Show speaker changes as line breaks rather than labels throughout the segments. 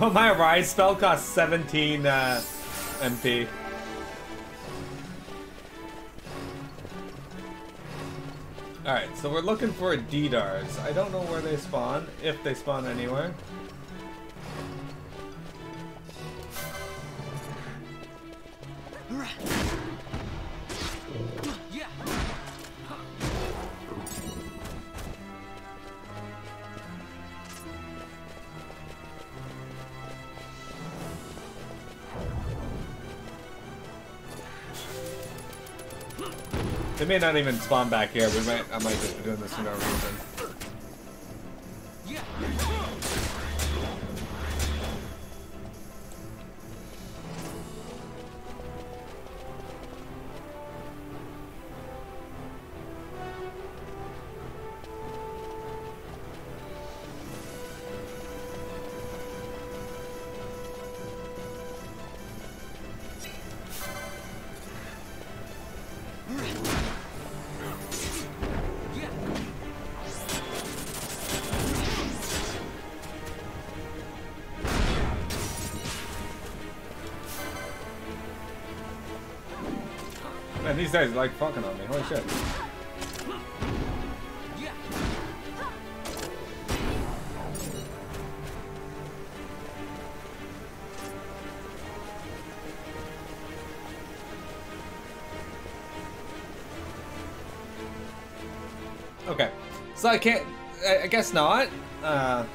My Arise spell costs 17 uh, MP. Alright, so we're looking for Deidars. I don't know where they spawn, if they spawn anywhere. Not even spawn back here. We might I might just be doing this for no reason. These guys like fucking on me. Holy shit. Okay. So I can't... I, I guess not. Uh,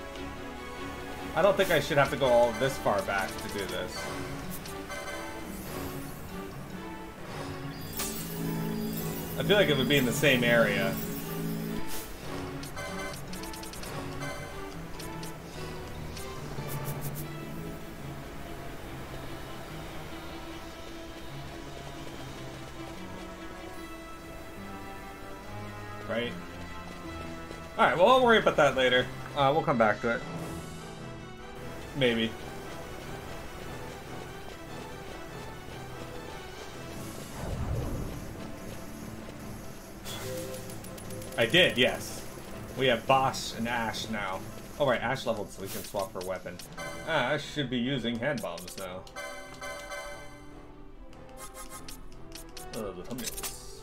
I don't think I should have to go all this far back to do this. Feel like it would be in the same area. Right? Alright, well, I'll worry about that later. Uh, we'll come back to it. Maybe. I did, yes. We have Basch and Ashe now. Oh right, Ashe leveled so we can swap her weapon. Ah, Ashe should be using hand bombs now. Oh, the thumbnails.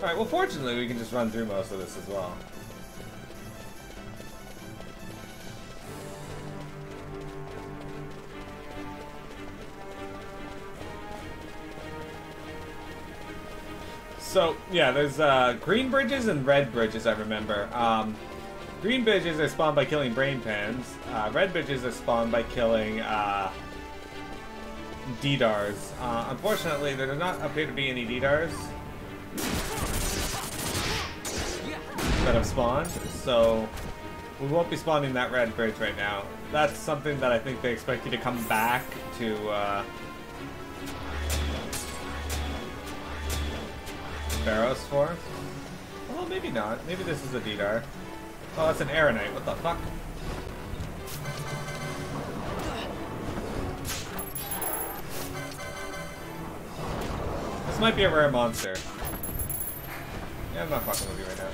Alright, well fortunately we can just run through most of this as well. So, yeah, there's uh, green bridges and red bridges, I remember. Um, green bridges are spawned by killing brain pans. Uh, red bridges are spawned by killing uh, Deidars. Uh, unfortunately, there do not appear to be any Deidars that have spawned, so we won't be spawning that red bridge right now. That's something that I think they expect you to come back to Barrows for? Well, maybe not. Maybe this is a Deidar. Oh, that's an Aeronite. What the fuck? This might be a rare monster. Yeah, I'm not fucking with you right now.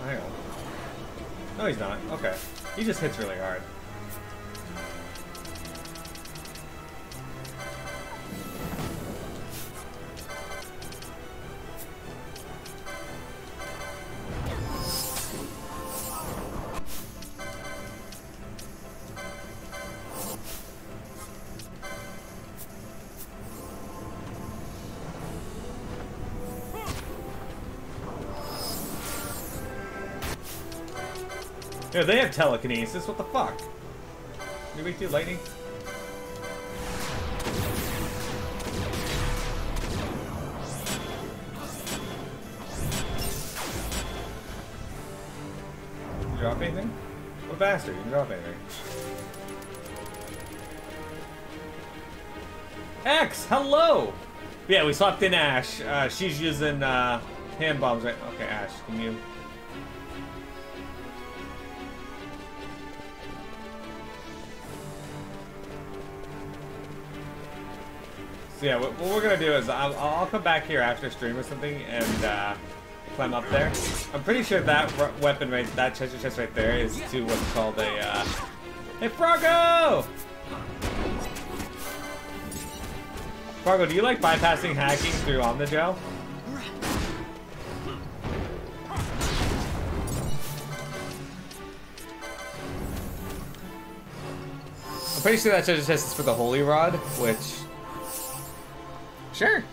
Oh, hang on. No, he's not. Okay. He just hits really hard. Yeah, they have telekinesis. What the fuck? Did we do lightning? Drop anything? What bastard? You can drop anything. X, hello! Yeah, we swapped in Ashe. Uh, she's using uh, hand bombs right Okay, Ashe, can you... So yeah, what, what we're gonna do is I'll, I'll come back here after stream or something and uh, climb up there. I'm pretty sure that weapon right, that treasure chest right there is to what's called a, uh... Hey, Frogo! Frogo, do you like bypassing hacking through Omnigel? I'm pretty sure that treasure chest is for the Holy Rod, which... Sure.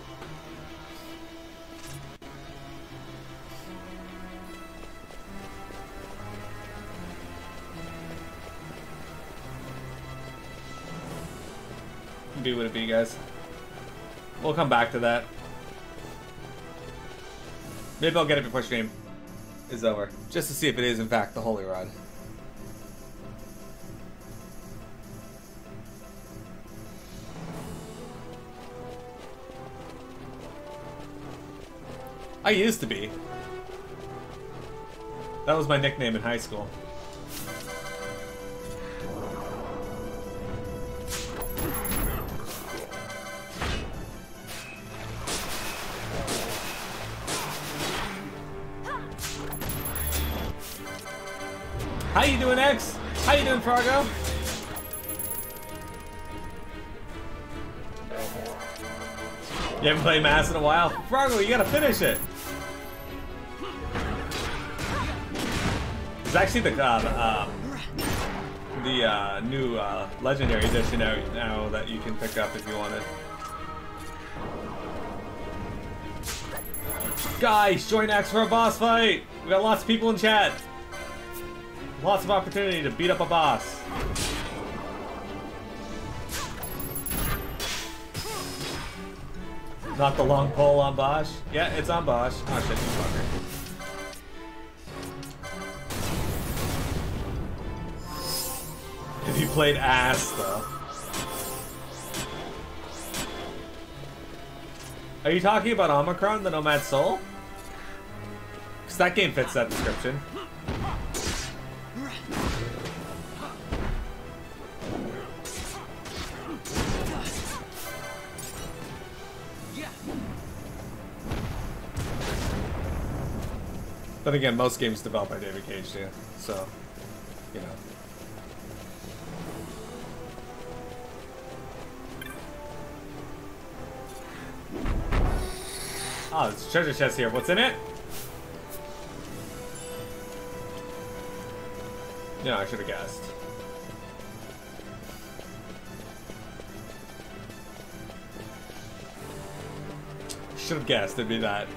be what it be, guys. We'll come back to that. Maybe I'll get it before stream is over. Just to see if it is, in fact, the Holy Rod. I used to be. That was my nickname in high school. How you doing, X? How you doing, Fargo? You haven't played Mass in a while? Fargo, you gotta finish it! It's actually the, uh, uh, the uh, new uh, Legendary Edition now, now that you can pick up if you wanted. Guys, join X for a boss fight! We got lots of people in chat! Lots of opportunity to beat up a boss. Not the long pole on Basch? Yeah, it's on Basch. Oh shit, you fucker. You played ass, though. Are you talking about Omikron, the Nomad Soul? Because that game fits that description. Then again, most games developed by David Cage too, so, you know. Oh, there's a treasure chest here. What's in it? Yeah, I should have guessed. Should have guessed it'd be that.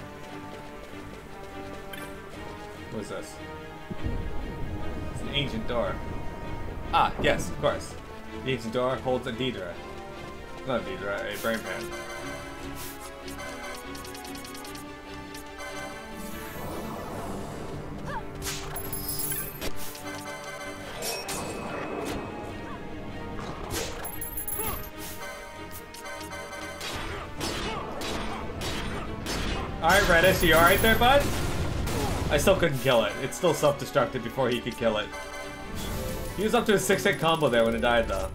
What is this? It's an ancient door. Ah, yes, of course. The ancient door holds a Deidar. Not a Deidar, a brain pan. Alright, Reddas, you alright there, bud? I still couldn't kill it. It still self-destructed before he could kill it. He was up to a 6-hit combo there when it died, though.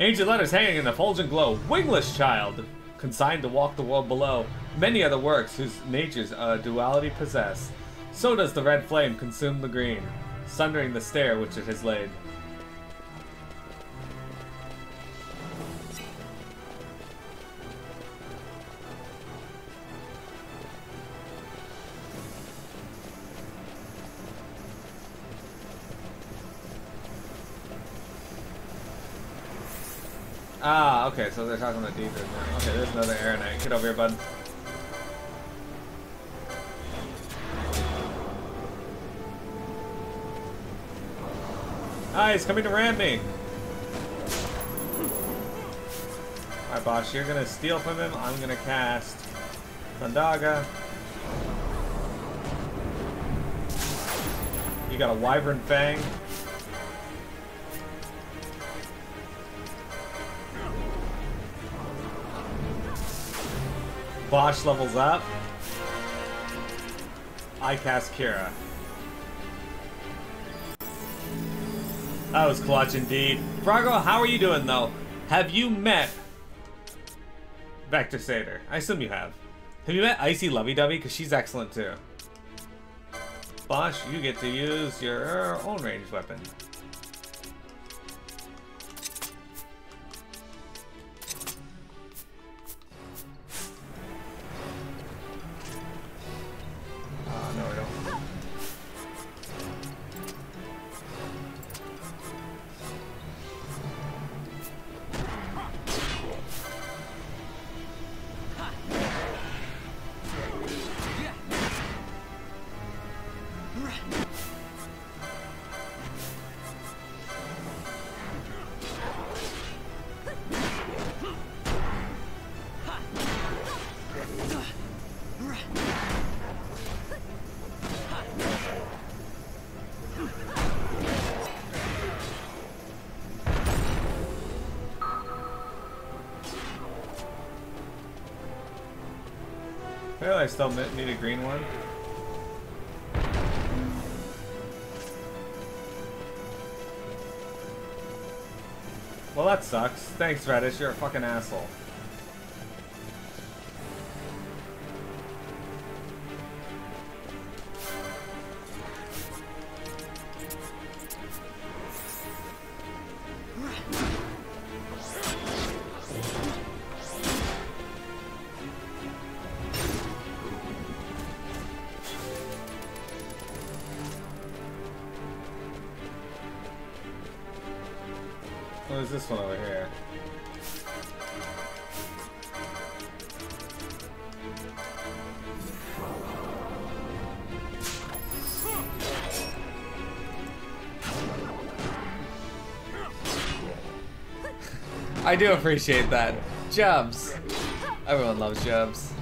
Ancient letters hanging in the fulgent glow. Wingless child, consigned to walk the world below. Many the works whose natures a duality possess. So does the red flame consume the green, sundering the stair which it has laid. Ah, okay, so they're talking about defense now. Okay, there's another Knight. Get over here, bud. Ah, he's coming to ram me. Alright, boss, you're gonna steal from him. I'm gonna cast Thundaga. You got a Wyvern Fang. Basch levels up. I cast Kira. That was clutch indeed. Frago, how are you doing though? Have you met Vector Satyr? I assume you have. Have you met Icy Lovey Dovey? Because she's excellent too. Basch, you get to use your own ranged weapon. I still need a green one. Well, that sucks. Thanks, Reddas. You're a fucking asshole. I do appreciate that. Jubs. Everyone loves Jubs.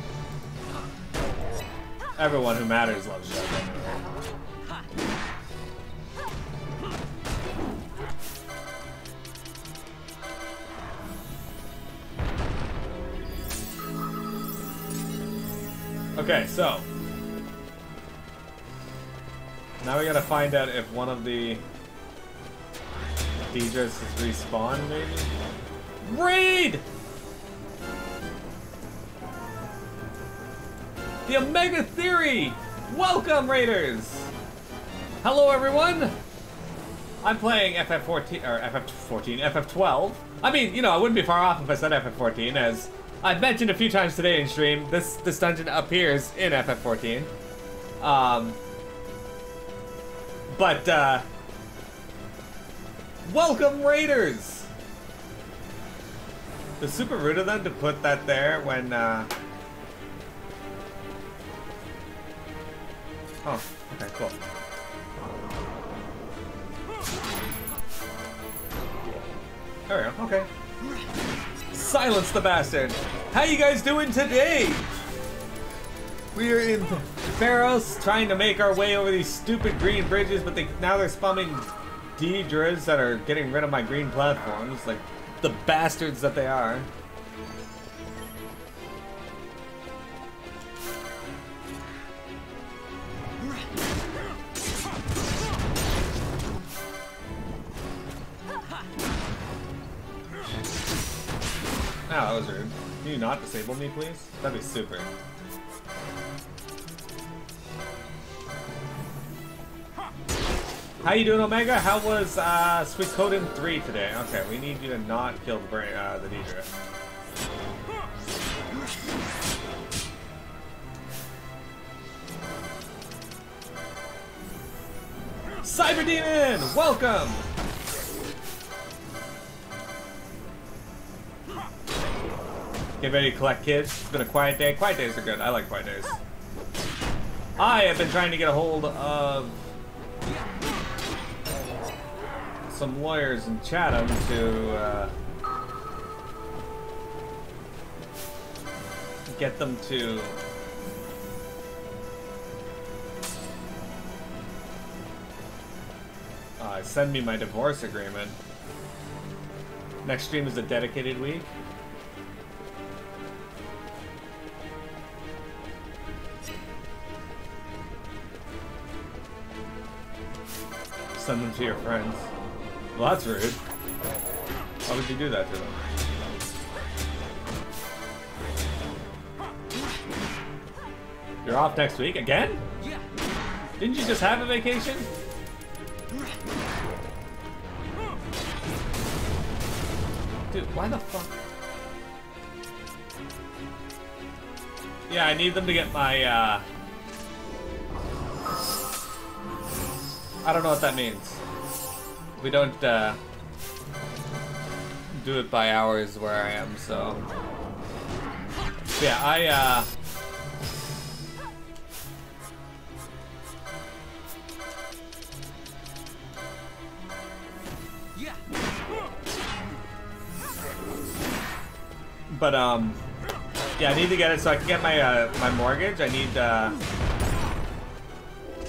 Everyone who matters loves Jubs. So. Now we gotta find out if one of the Deidars has respawned, maybe? Raid! The Omega Theory! Welcome, Raiders! Hello, everyone! I'm playing FF14, or FF14, FF12. I mean, you know, I wouldn't be far off if I said FF14, as I've mentioned a few times today in stream, this, this dungeon appears in FF14. Um, but, uh, welcome, Raiders! The super rude of them to put that there when, uh... Oh, okay, cool. There we go, okay. Silence the bastard! How you guys doing today? We are in Pharos trying to make our way over these stupid green bridges, but they now they're spamming Deidars that are getting rid of my green platforms. Like, the bastards that they are. Oh, that was rude. Can you not disable me, please? That'd be super. How you doing, Omega? How was uh, Suikoden 3 today? Okay, we need you to not kill the uh, the Deidar. Cyber Demon, welcome! Get ready to collect kids. It's been a quiet day. Quiet days are good. I like quiet days. I have been trying to get a hold of some lawyers in Chatham to uh, get them to uh, send me my divorce agreement. Next stream is a dedicated week. Send them to your friends. Well, that's rude. Why would you do that to them? You're off next week again? Didn't you just have a vacation? Dude, why the fuck? Yeah, I need them to get my, uh... I don't know what that means. We don't, uh... Do it by hours where I am, so... Yeah, I, uh... But um, yeah, I need to get it so I can get my uh, my mortgage. I need uh,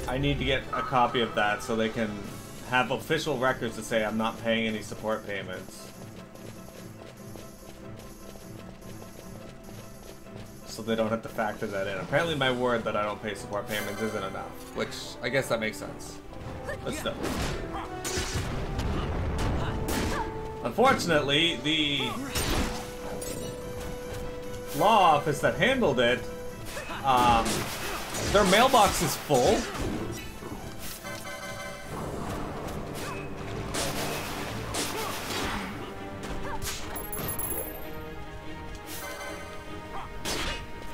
I need to get a copy of that so they can have official records to say I'm not paying any support payments. So they don't have to factor that in. Apparently my word that I don't pay support payments isn't enough, which I guess that makes sense. But still. Unfortunately, the law office that handled it, um, their mailbox is full.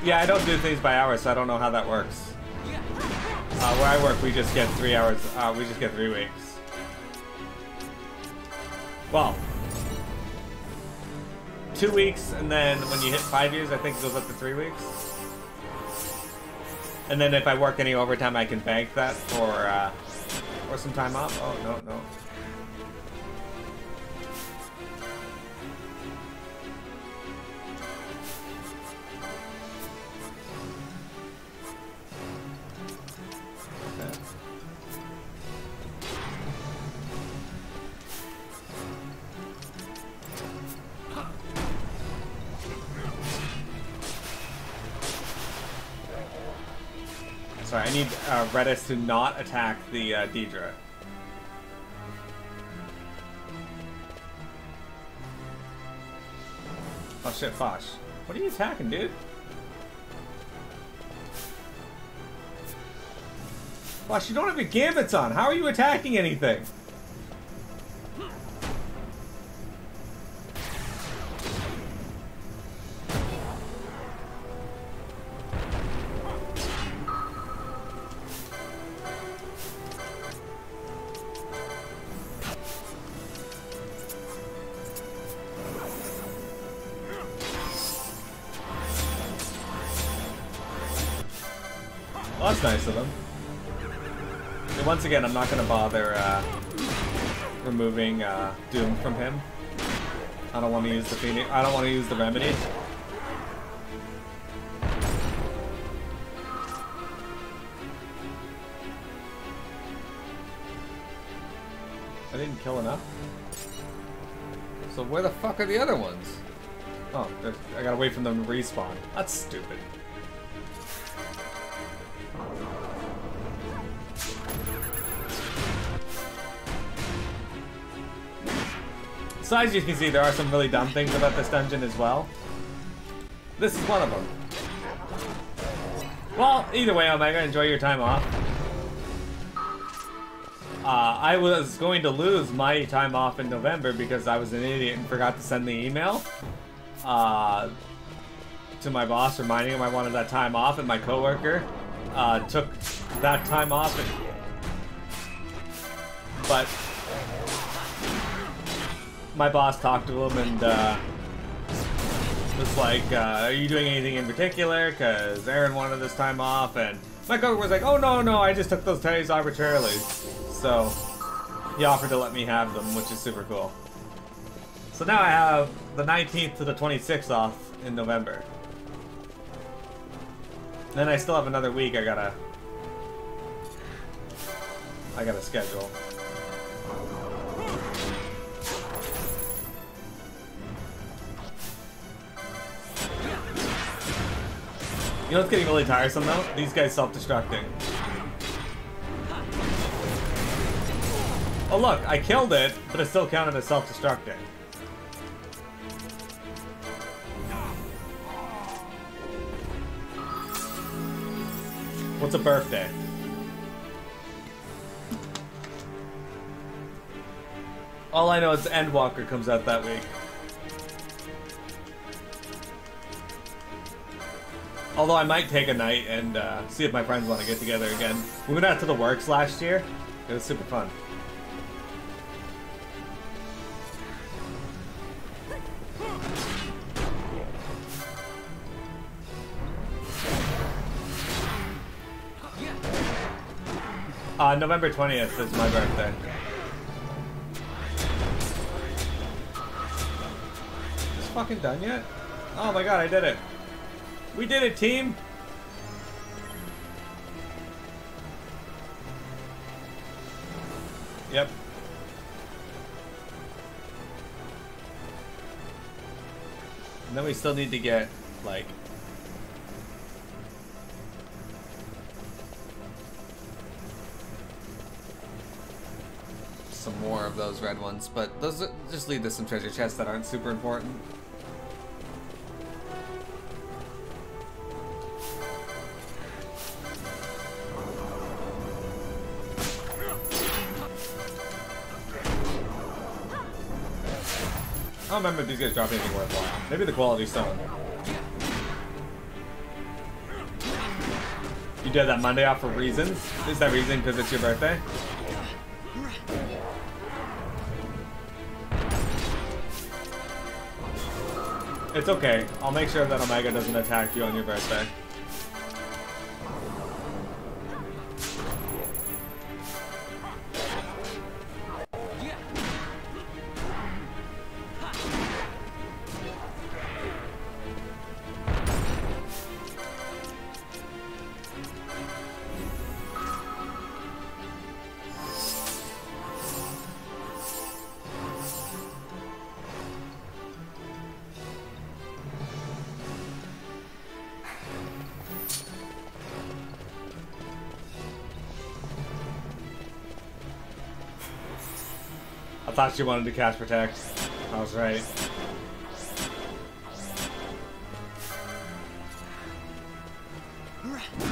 Yeah, I don't do things by hours, so I don't know how that works. Uh, where I work, we just get three hours. Uh, we just get three weeks. Well, two weeks, and then when you hit five years, I think it goes up to three weeks. And then if I work any overtime, I can bank that for uh, for some time off. Oh no no. Reddas to not attack the uh, Deidar. Oh shit, Fosh. What are you attacking, dude? Fosh, you don't have your gambits on. How are you attacking anything? Once again, I'm not going to bother uh, removing uh, Doom from him. I don't want to use the Phoenix. I don't want to use the remedy. I didn't kill enough. So where the fuck are the other ones? Oh, I gotta wait for them to respawn. That's stupid. So as you can see, there are some really dumb things about this dungeon as well. This is one of them. Well, either way, Omega, enjoy your time off. Uh, I was going to lose my time off in November because I was an idiot and forgot to send the email uh, to my boss reminding him I wanted that time off, and my coworker uh, took that time off. And, but my boss talked to him and uh, was like, uh, "Are you doing anything in particular?" Because Aaron wanted this time off, and my coworker was like, "Oh no, no, I just took those days arbitrarily." So he offered to let me have them, which is super cool. So now I have the 19th to the 26th off in November. Then I still have another week. I gotta, I gotta schedule. Know what's getting really tiresome though? These guys self-destructing. Oh look, I killed it, but it still counted as self-destructing. What's a birthday? All I know is Endwalker comes out that week. Although I might take a night and uh, see if my friends want to get together again. We went out to the works last year. It was super fun. Uh, November 20th is my birthday. It's fucking done yet? Oh my god, I did it. We did it, team! Yep. And then we still need to get, like, some more of those red ones, but those just lead to some treasure chests that aren't super important. Remember if these guys drop anything worthwhile. Maybe the quality stone. You did that Monday off for reasons? Is that reason because it's your birthday? It's okay. I'll make sure that Omega doesn't attack you on your birthday. She wanted to cast Protect. I was right.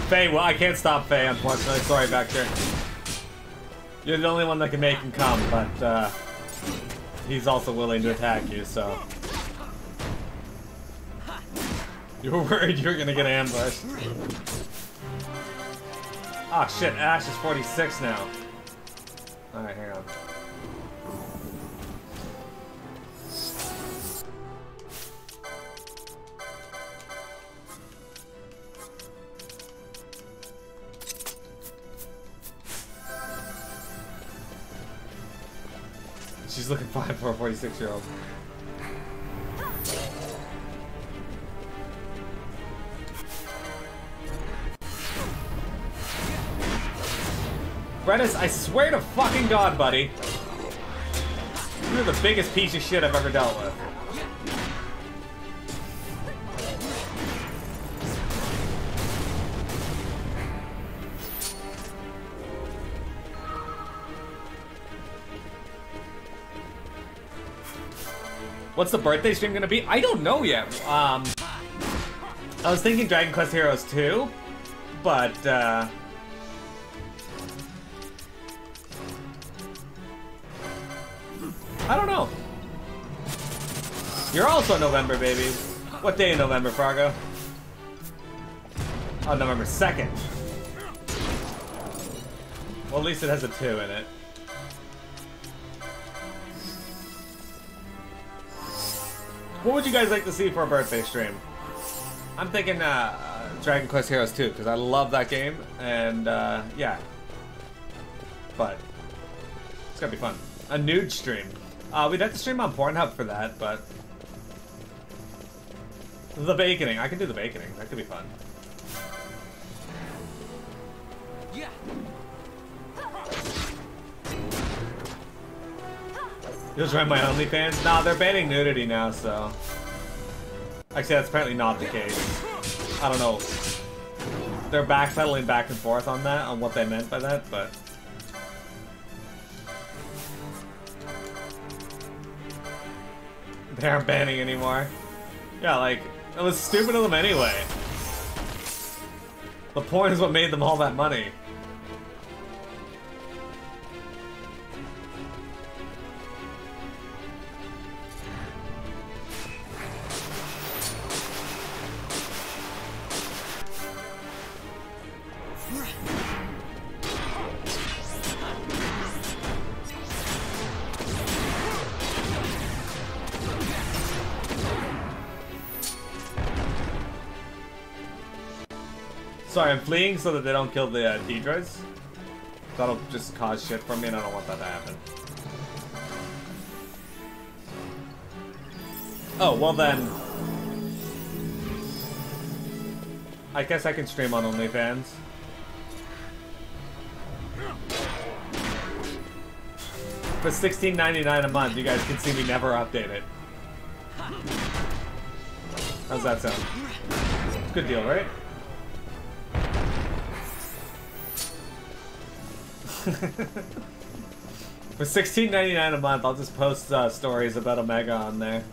Faye, well, I can't stop Faye, unfortunately. Sorry, Vector. You're the only one that can make him come, but uh, he's also willing to attack you, so. You were worried you were gonna get ambushed. Ah, oh, shit, Ashe is 46 now. Alright, hang on. She's looking fine for a 46 year old. Brennis, I swear to fucking god, buddy. You're the biggest piece of shit I've ever dealt with. What's the birthday stream gonna be? I don't know yet. Um, I was thinking Dragon Quest Heroes 2, but uh, I don't know. You're also November, baby. What day in November, Fargo? Oh, November 2nd. Well, at least it has a 2 in it. What would you guys like to see for a birthday stream? I'm thinking uh, Dragon Quest Heroes 2, because I love that game, and uh, yeah. But, it's gonna be fun. A nude stream. Uh, we'd have to stream on Pornhub for that, but... The baconing. I can do the baconing. That could be fun. Yeah. Just run my OnlyFans? Nah, they're banning nudity now, so... Actually, that's apparently not the case. I don't know. They're backpedaling back and forth on that, on what they meant by that, but... They aren't banning anymore. Yeah, like, it was stupid of them anyway. The point is what made them all that money. Fleeing so that they don't kill the uh. That'll just cause shit for me and I don't want that to happen. Oh, well then... I guess I can stream on OnlyFans. For $16.99 a month, you guys can see me never update it. How's that sound? Good deal, right? For $16.99 a month, I'll just post uh, stories about Omega on there.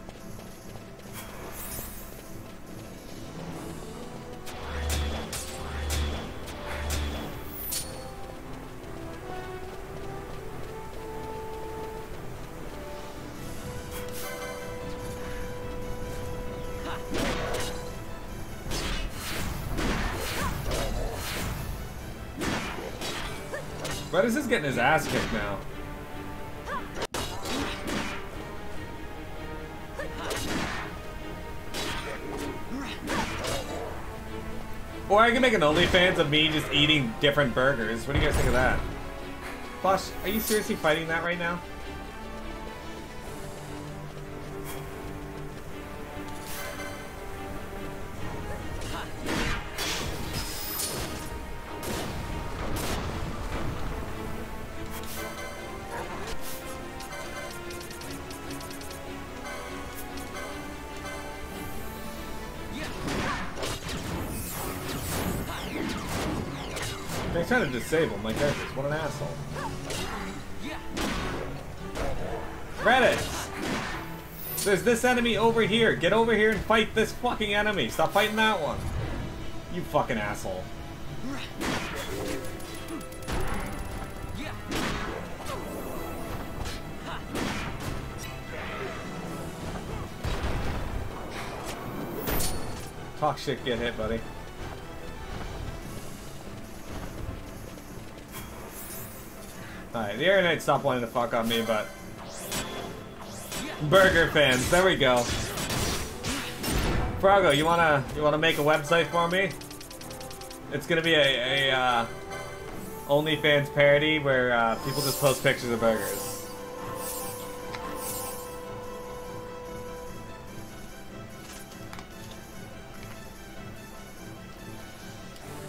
Getting his ass kicked now. Or I can make an OnlyFans of me just eating different burgers. What do you guys think of that? Basch, are you seriously fighting that right now? Trying to disable my characters. What an asshole. Reddas! There's this enemy over here. Get over here and fight this fucking enemy. Stop fighting that one. You fucking asshole. Talk shit, get hit, buddy. The internet stopped wanting to fuck on me, but... Burger fans, there we go. Froggo, you wanna you wanna make a website for me? It's gonna be a, a uh, OnlyFans parody where uh, people just post pictures of burgers.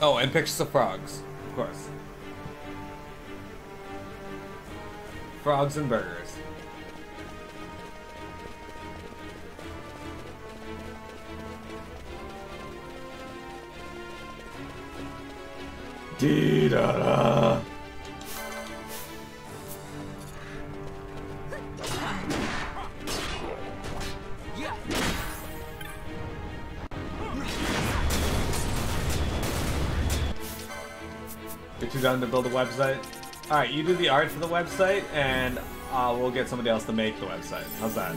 Oh, and pictures of frogs, of course. Frogs and burgers. Dee da da. You're too done to build a website? Alright, you do the art for the website, and uh, we'll get somebody else to make the website. How's that?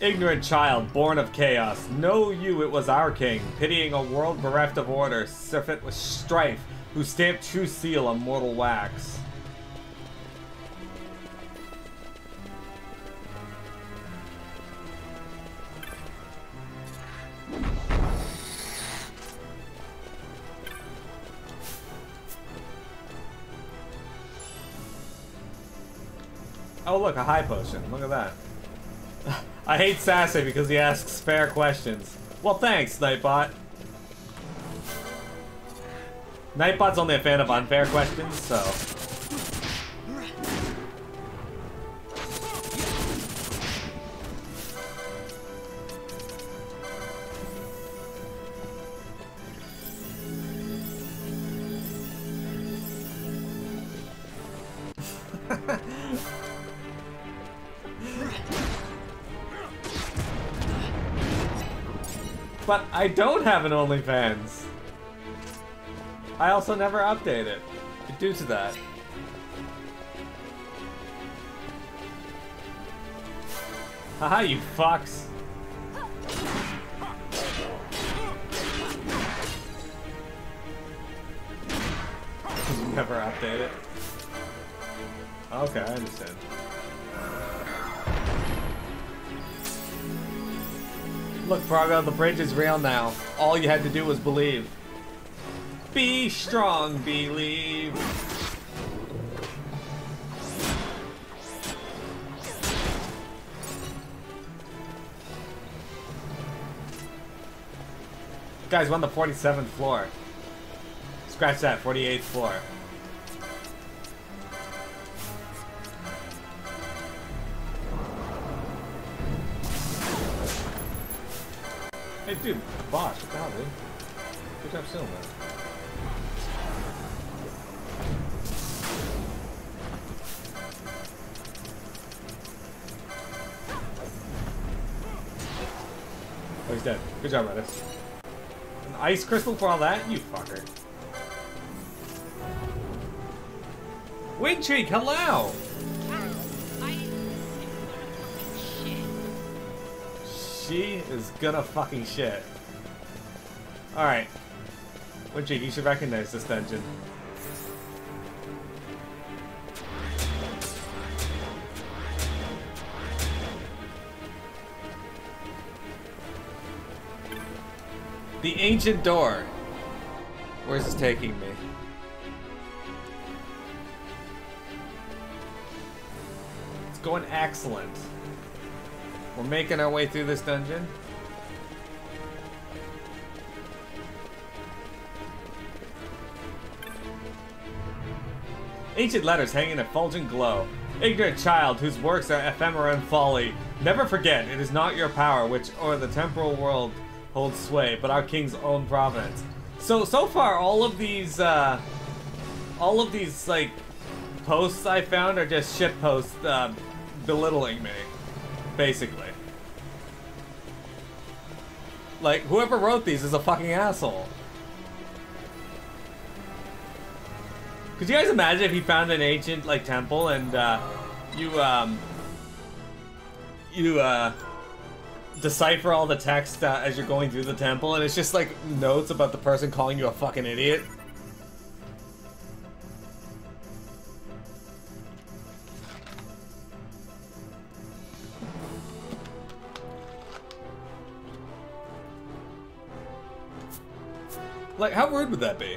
Ignorant child, born of chaos, know you it was our king, pitying a world bereft of order, surfeit with strife, who stamped true seal on mortal wax. Look, a high potion. Look at that. I hate Sassy because he asks fair questions. Well, thanks, Nightbot. Nightbot's only a fan of unfair questions, so... But I don't have an OnlyFans. I also never update it due to that. Haha, you fucks. Never update it. Okay, I understand. Look, Prago, the bridge is real now. All you had to do was believe. Be strong, believe. Guys, we're on the 47th floor. Scratch that, 48th floor. Boss, what the dude? Good job stealing. Oh, he's dead. Good job, Reddas. An ice crystal for all that? You fucker. Windcheek, hello! She is gonna fucking shit. Alright. Windcheek, you should recognize this dungeon. The ancient door. Where's this taking me? It's going excellent. We're making our way through this dungeon. Ancient letters hanging in a fulgent glow. Ignorant child whose works are ephemera and folly. Never forget, it is not your power which or the temporal world holds sway, but our king's own providence. So so far, all of these, uh, all of these like posts I found are just shit posts uh, belittling me, basically. Like whoever wrote these is a fucking asshole. Could you guys imagine if you found an ancient like temple and uh, you um, you uh, decipher all the text uh, as you're going through the temple, and it's just like notes about the person calling you a fucking idiot. Like, how rude would that be?